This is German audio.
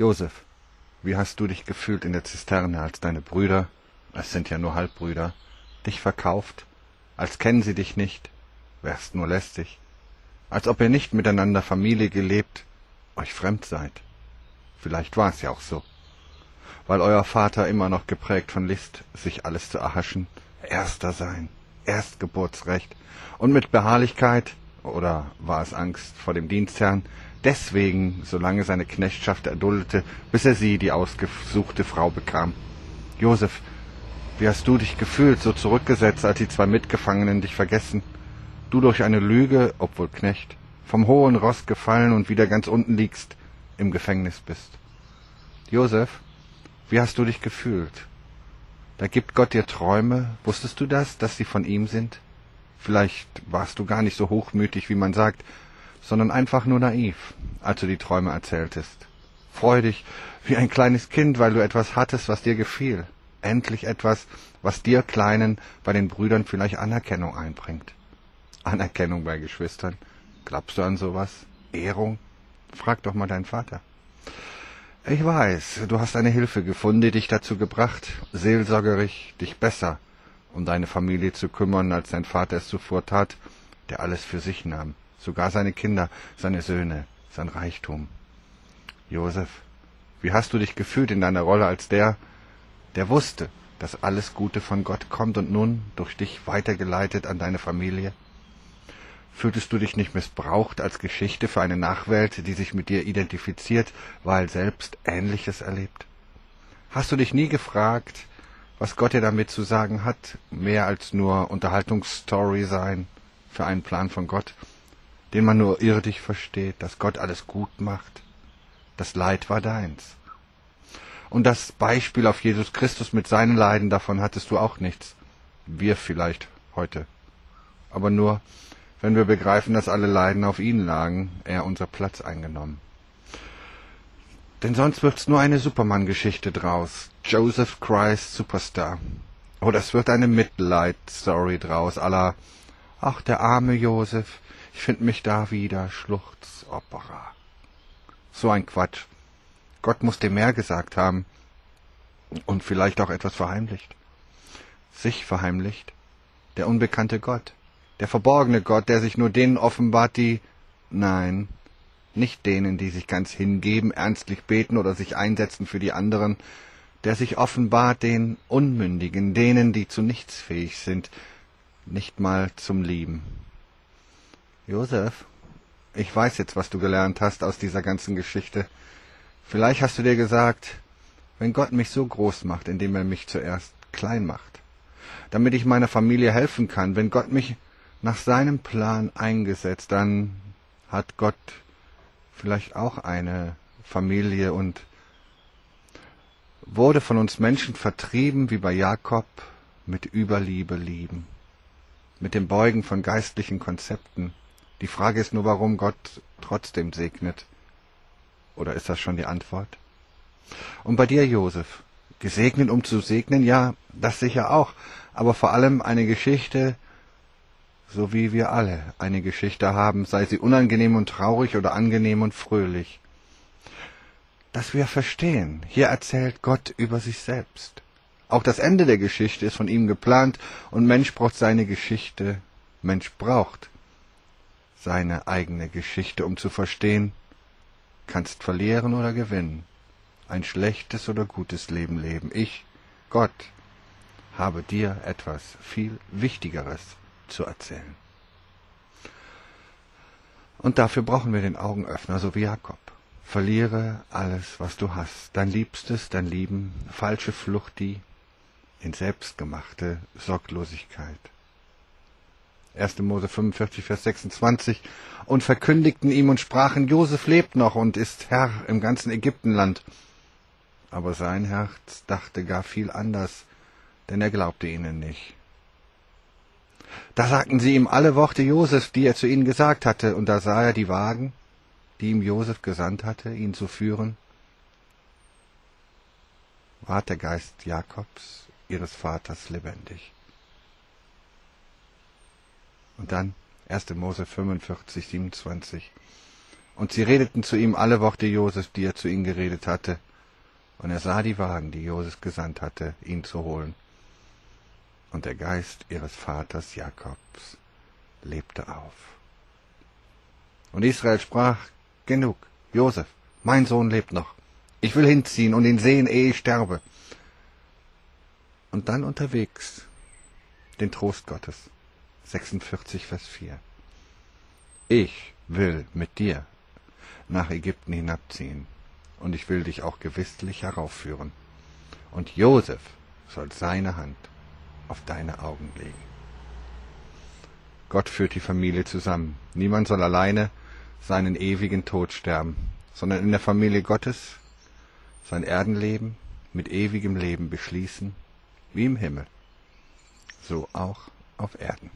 Josef, wie hast du dich gefühlt in der Zisterne, als deine Brüder, es sind ja nur Halbbrüder, dich verkauft, als kennen sie dich nicht, wärst nur lästig, als ob ihr nicht miteinander Familie gelebt, euch fremd seid. Vielleicht war es ja auch so, weil euer Vater immer noch geprägt von List, sich alles zu erhaschen, Erster sein, Erstgeburtsrecht. Und mit Beharrlichkeit, oder war es Angst vor dem Dienstherrn, deswegen so lange seine Knechtschaft erduldete, bis er sie, die ausgesuchte Frau, bekam. Josef, wie hast du dich gefühlt, so zurückgesetzt, als die zwei Mitgefangenen dich vergessen? Du durch eine Lüge, obwohl Knecht, vom hohen Ross gefallen und wieder ganz unten liegst, im Gefängnis bist. Josef, wie hast du dich gefühlt? Da gibt Gott dir Träume, wusstest du das, dass sie von ihm sind? Vielleicht warst du gar nicht so hochmütig, wie man sagt, sondern einfach nur naiv, als du die Träume erzähltest. Freudig wie ein kleines Kind, weil du etwas hattest, was dir gefiel. Endlich etwas, was dir Kleinen bei den Brüdern vielleicht Anerkennung einbringt. Anerkennung bei Geschwistern. Glaubst du an sowas? Ehrung? Frag doch mal deinen Vater. Ich weiß, du hast eine Hilfe gefunden, die dich dazu gebracht, seelsorgerig dich besser um deine Familie zu kümmern, als dein Vater es zuvor tat, der alles für sich nahm sogar seine Kinder, seine Söhne, sein Reichtum. Josef, wie hast du dich gefühlt in deiner Rolle als der, der wusste, dass alles Gute von Gott kommt und nun durch dich weitergeleitet an deine Familie? Fühltest du dich nicht missbraucht als Geschichte für eine Nachwelt, die sich mit dir identifiziert, weil selbst Ähnliches erlebt? Hast du dich nie gefragt, was Gott dir damit zu sagen hat, mehr als nur Unterhaltungsstory sein für einen Plan von Gott? Den man nur irdisch versteht, dass Gott alles gut macht. Das Leid war deins. Und das Beispiel auf Jesus Christus mit seinen Leiden, davon hattest du auch nichts. Wir vielleicht heute. Aber nur, wenn wir begreifen, dass alle Leiden auf ihn lagen, er unser Platz eingenommen. Denn sonst wird's nur eine Superman-Geschichte draus. Joseph Christ Superstar. Oder es wird eine Mitleid-Story draus, aller, ach, der arme Joseph, ich find mich da wieder, Schluchzopera. So ein Quatsch. Gott muss dem mehr gesagt haben. Und vielleicht auch etwas verheimlicht. Sich verheimlicht. Der unbekannte Gott. Der verborgene Gott, der sich nur denen offenbart, die, nein, nicht denen, die sich ganz hingeben, ernstlich beten oder sich einsetzen für die anderen, der sich offenbart den Unmündigen, denen, die zu nichts fähig sind, nicht mal zum Lieben. Josef, ich weiß jetzt, was du gelernt hast aus dieser ganzen Geschichte. Vielleicht hast du dir gesagt, wenn Gott mich so groß macht, indem er mich zuerst klein macht, damit ich meiner Familie helfen kann, wenn Gott mich nach seinem Plan eingesetzt, dann hat Gott vielleicht auch eine Familie und wurde von uns Menschen vertrieben wie bei Jakob mit Überliebe lieben, mit dem Beugen von geistlichen Konzepten, die Frage ist nur, warum Gott trotzdem segnet. Oder ist das schon die Antwort? Und bei dir, Josef, gesegnet, um zu segnen, ja, das sicher auch, aber vor allem eine Geschichte, so wie wir alle eine Geschichte haben, sei sie unangenehm und traurig oder angenehm und fröhlich. Dass wir verstehen, hier erzählt Gott über sich selbst. Auch das Ende der Geschichte ist von ihm geplant und Mensch braucht seine Geschichte, Mensch braucht seine eigene Geschichte, um zu verstehen, kannst verlieren oder gewinnen, ein schlechtes oder gutes Leben leben. Ich, Gott, habe dir etwas viel Wichtigeres zu erzählen. Und dafür brauchen wir den Augenöffner, so wie Jakob. Verliere alles, was du hast, dein Liebstes, dein Lieben, falsche Flucht, die in selbstgemachte Sorglosigkeit. 1. Mose 45, Vers 26, und verkündigten ihm und sprachen, Josef lebt noch und ist Herr im ganzen Ägyptenland. Aber sein Herz dachte gar viel anders, denn er glaubte ihnen nicht. Da sagten sie ihm alle Worte Josef, die er zu ihnen gesagt hatte, und da sah er die Wagen, die ihm Josef gesandt hatte, ihn zu führen. Ward der Geist Jakobs, ihres Vaters, lebendig. Und dann 1. Mose 45, 27. Und sie redeten zu ihm alle Worte Josef, die er zu ihnen geredet hatte. Und er sah die Wagen, die Josef gesandt hatte, ihn zu holen. Und der Geist ihres Vaters Jakobs lebte auf. Und Israel sprach, genug, Josef, mein Sohn lebt noch. Ich will hinziehen und ihn sehen, ehe ich sterbe. Und dann unterwegs den Trost Gottes. 46, Vers 4. Ich will mit dir nach Ägypten hinabziehen, und ich will dich auch gewisslich heraufführen. Und Josef soll seine Hand auf deine Augen legen. Gott führt die Familie zusammen. Niemand soll alleine seinen ewigen Tod sterben, sondern in der Familie Gottes sein Erdenleben mit ewigem Leben beschließen, wie im Himmel, so auch auf Erden.